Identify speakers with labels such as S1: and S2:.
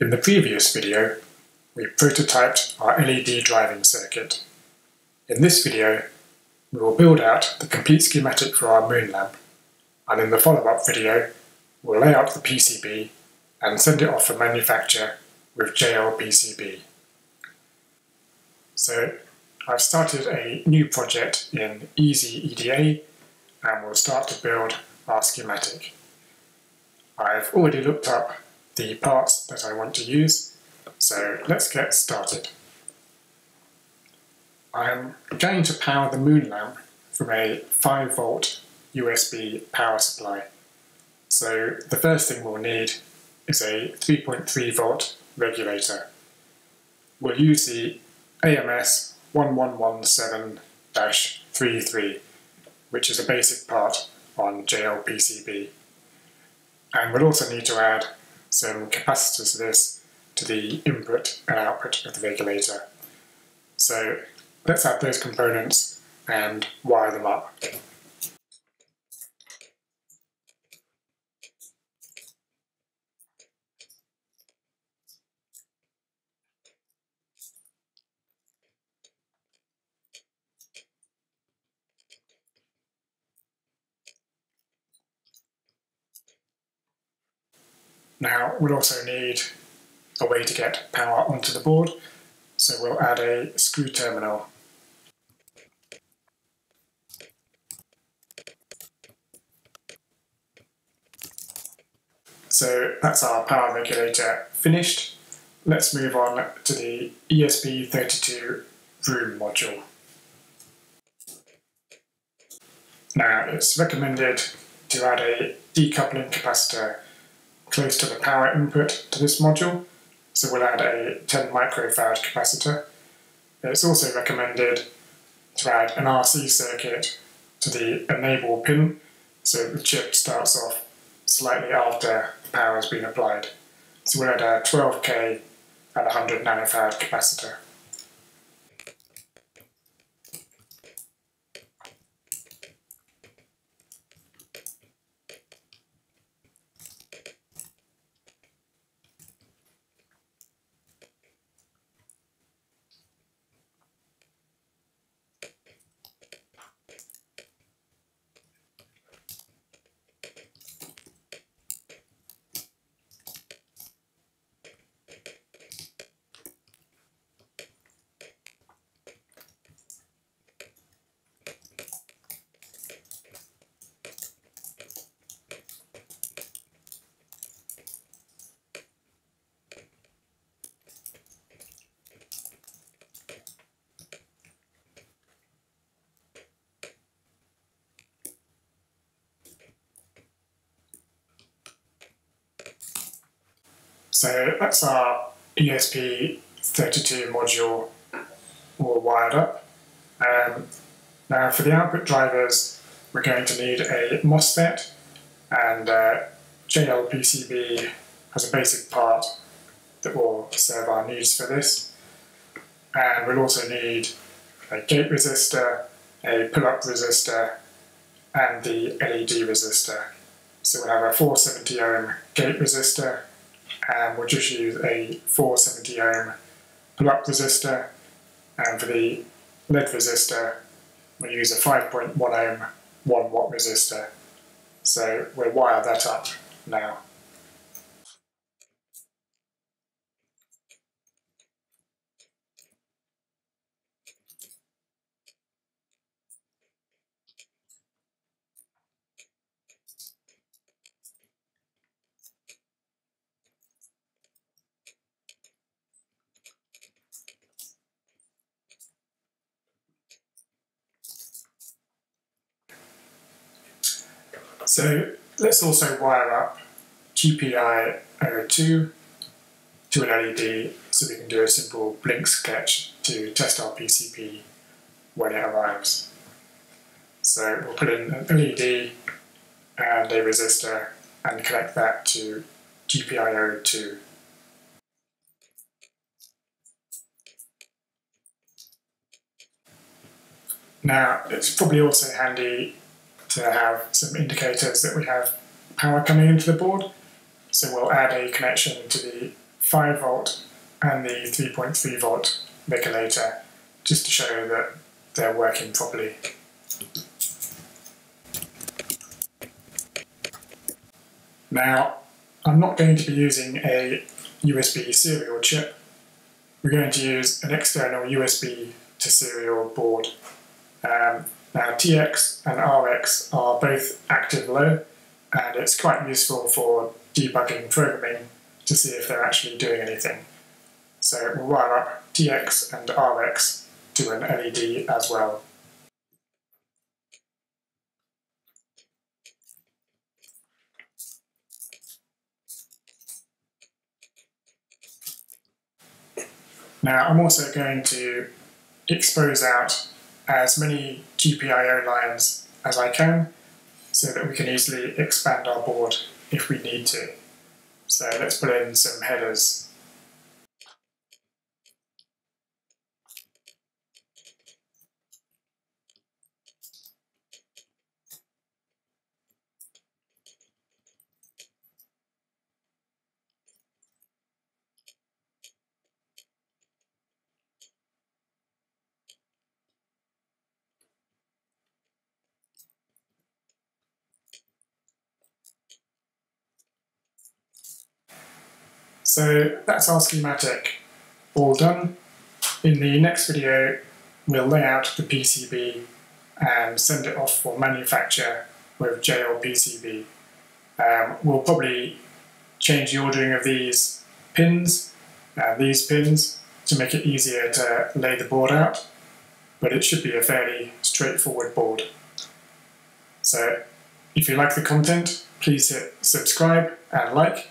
S1: In the previous video, we prototyped our LED driving circuit. In this video, we will build out the complete schematic for our moon lamp, and in the follow-up video, we'll lay out the PCB and send it off for manufacture with JLPCB. So I've started a new project in Easy EDA and we'll start to build our schematic. I've already looked up the parts that I want to use, so let's get started. I'm going to power the moon lamp from a 5 volt USB power supply. So the first thing we'll need is a 3.3 volt regulator. We'll use the AMS 1117-33, which is a basic part on JLPCB. And we'll also need to add some capacitors to this to the input and output of the regulator. So let's add those components and wire them up. Now we'll also need a way to get power onto the board, so we'll add a screw terminal. So that's our power regulator finished. Let's move on to the ESP32 WROOM module. Now it's recommended to add a decoupling capacitor close to the power input to this module, so we'll add a 10 microfarad capacitor. It's also recommended to add an RC circuit to the enable pin, so the chip starts off slightly after the power has been applied. So we'll add a 12k and 100 nanofarad capacitor. So that's our ESP32 module all wired up. Um, now for the output drivers, we're going to need a MOSFET and uh, JLPCB has a basic part that will serve our needs for this. And we'll also need a gate resistor, a pull-up resistor, and the LED resistor. So we'll have a 470 ohm gate resistor, and we'll just use a 470 ohm pull-up resistor, and for the lead resistor, we'll use a 5.1 ohm 1 watt resistor. So we'll wire that up now. So let's also wire up GPIO 2 to an LED so we can do a simple blink sketch to test our PCB when it arrives. So we'll put in an LED and a resistor and connect that to GPIO 2. Now, it's probably also handy to have some indicators that we have power coming into the board. So we'll add a connection to the 5 volt and the 3.3 volt regulator just to show that they're working properly. Now, I'm not going to be using a USB serial chip. We're going to use an external USB to serial board. Um, Uh, now, TX and RX are both active low, and it's quite useful for debugging programming to see if they're actually doing anything. So we'll wire up TX and RX to an LED as well. Now I'm also going to expose out as many GPIO lines as I can so that we can easily expand our board if we need to. So let's put in some headers So that's our schematic all done. In the next video, we'll lay out the PCB and send it off for manufacture with JLPCB. Um, we'll probably change the ordering of these pins and these pins to make it easier to lay the board out, but it should be a fairly straightforward board. So if you like the content, please hit subscribe and like,